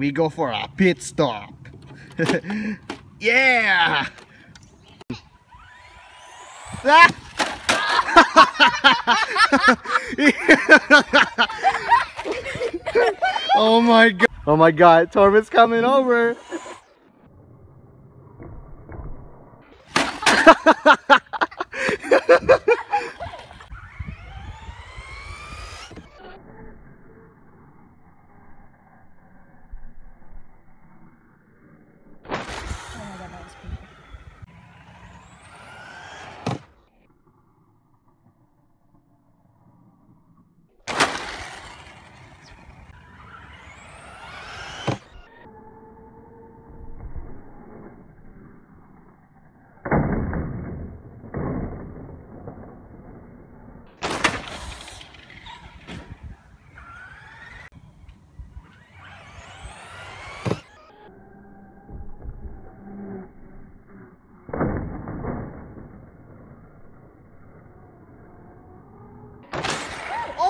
we go for a pit stop. yeah! Oh, oh my god. Oh my god, Torben's coming over.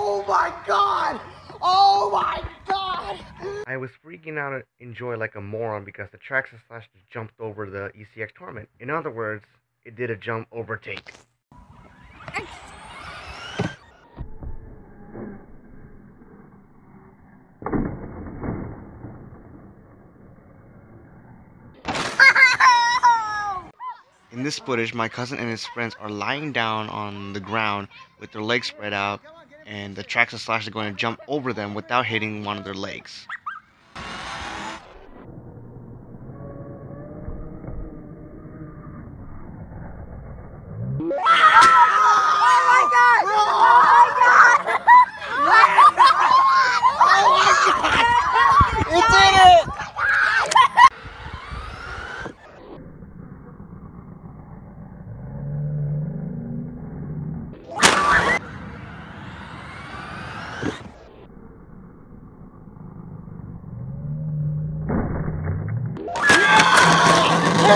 Oh my god! Oh my god! I was freaking out in joy like a moron because the Traxxas Slash jumped over the ECX Torment. In other words, it did a jump overtake. In this footage, my cousin and his friends are lying down on the ground with their legs spread out, and the Traxxas Slash is going to jump over them without hitting one of their legs.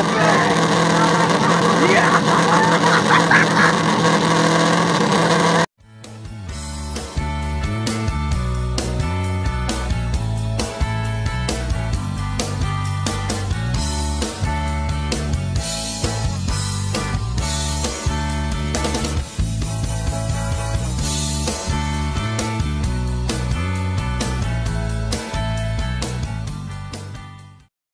блядь.